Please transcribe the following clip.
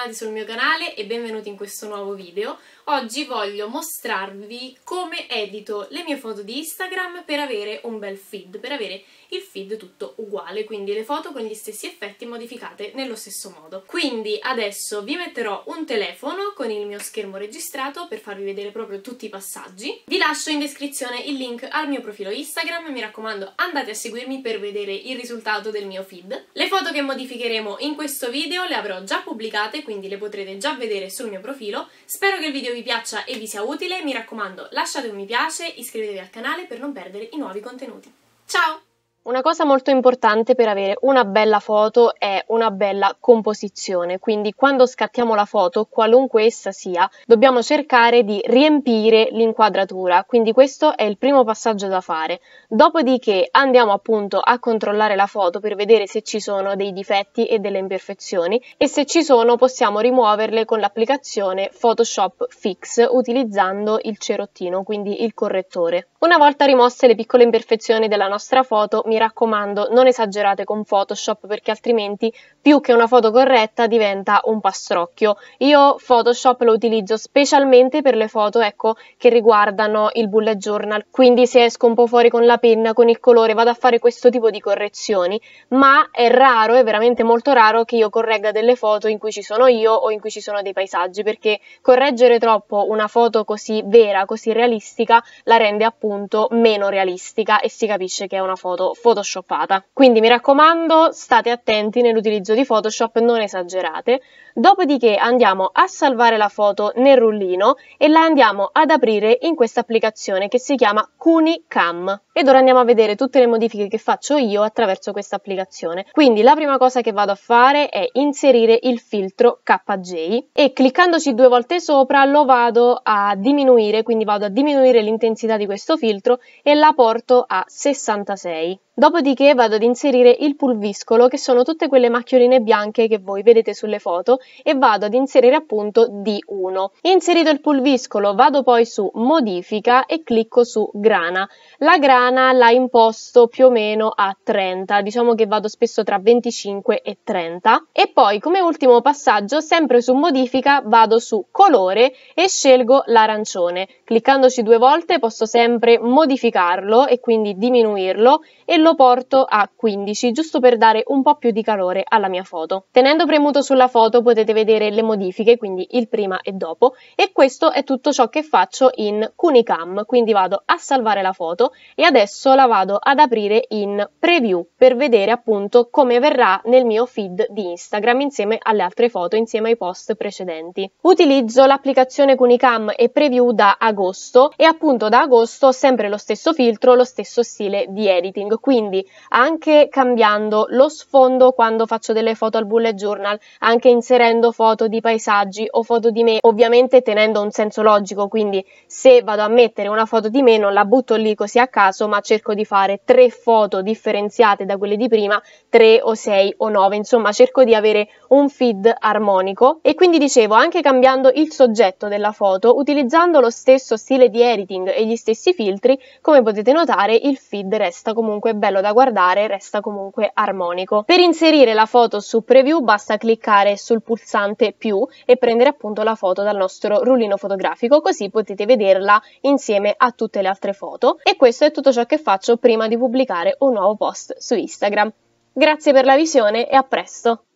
bentornati sul mio canale e benvenuti in questo nuovo video. Oggi voglio mostrarvi come edito le mie foto di Instagram per avere un bel feed, per avere il feed tutto uguale, quindi le foto con gli stessi effetti modificate nello stesso modo. Quindi adesso vi metterò un telefono con il mio schermo registrato per farvi vedere proprio tutti i passaggi. Vi lascio in descrizione il link al mio profilo Instagram, mi raccomando andate a seguirmi per vedere il risultato del mio feed. Le foto che modificheremo in questo video le avrò già pubblicate, quindi le potrete già vedere sul mio profilo. Spero che il video vi piaccia e vi sia utile, mi raccomando lasciate un mi piace, iscrivetevi al canale per non perdere i nuovi contenuti. Ciao! Una cosa molto importante per avere una bella foto è una bella composizione, quindi quando scattiamo la foto, qualunque essa sia, dobbiamo cercare di riempire l'inquadratura, quindi questo è il primo passaggio da fare. Dopodiché andiamo appunto a controllare la foto per vedere se ci sono dei difetti e delle imperfezioni e se ci sono possiamo rimuoverle con l'applicazione Photoshop Fix utilizzando il cerottino, quindi il correttore. Una volta rimosse le piccole imperfezioni della nostra foto, mi raccomando non esagerate con Photoshop perché altrimenti più che una foto corretta diventa un pastrocchio. Io Photoshop lo utilizzo specialmente per le foto ecco, che riguardano il bullet journal, quindi se esco un po' fuori con la penna, con il colore, vado a fare questo tipo di correzioni, ma è raro, è veramente molto raro che io corregga delle foto in cui ci sono io o in cui ci sono dei paesaggi, perché correggere troppo una foto così vera, così realistica, la rende appunto meno realistica e si capisce che è una foto photoshoppata. Quindi mi raccomando, state attenti nell'utilizzo di Photoshop, non esagerate. Dopodiché andiamo a salvare la foto nel rullino e la andiamo ad aprire in questa applicazione che si chiama CuniCam. Ed ora andiamo a vedere tutte le modifiche che faccio io attraverso questa applicazione. Quindi la prima cosa che vado a fare è inserire il filtro KJ e cliccandoci due volte sopra lo vado a diminuire, quindi vado a diminuire l'intensità di questo filtro e la porto a 66. Dopodiché vado ad inserire il pulviscolo, che sono tutte quelle macchioline bianche che voi vedete sulle foto, e vado ad inserire appunto D1. Inserito il pulviscolo vado poi su modifica e clicco su grana. La grana la imposto più o meno a 30, diciamo che vado spesso tra 25 e 30. E poi come ultimo passaggio, sempre su modifica, vado su colore e scelgo l'arancione. Cliccandoci due volte posso sempre modificarlo e quindi diminuirlo e lo porto a 15 giusto per dare un po' più di calore alla mia foto. Tenendo premuto sulla foto potete vedere le modifiche, quindi il prima e dopo e questo è tutto ciò che faccio in Cunicam, quindi vado a salvare la foto e adesso la vado ad aprire in preview per vedere appunto come verrà nel mio feed di Instagram insieme alle altre foto, insieme ai post precedenti. Utilizzo l'applicazione Cunicam e preview da agosto e appunto da agosto ho sempre lo stesso filtro, lo stesso stile di editing quindi anche cambiando lo sfondo quando faccio delle foto al bullet journal, anche inserendo foto di paesaggi o foto di me, ovviamente tenendo un senso logico, quindi se vado a mettere una foto di me non la butto lì così a caso, ma cerco di fare tre foto differenziate da quelle di prima, tre o sei o nove, insomma cerco di avere un feed armonico. E quindi dicevo anche cambiando il soggetto della foto, utilizzando lo stesso stile di editing e gli stessi filtri, come potete notare il feed resta comunque bello da guardare, resta comunque armonico. Per inserire la foto su preview basta cliccare sul pulsante più e prendere appunto la foto dal nostro rullino fotografico, così potete vederla insieme a tutte le altre foto. E questo è tutto ciò che faccio prima di pubblicare un nuovo post su Instagram. Grazie per la visione e a presto!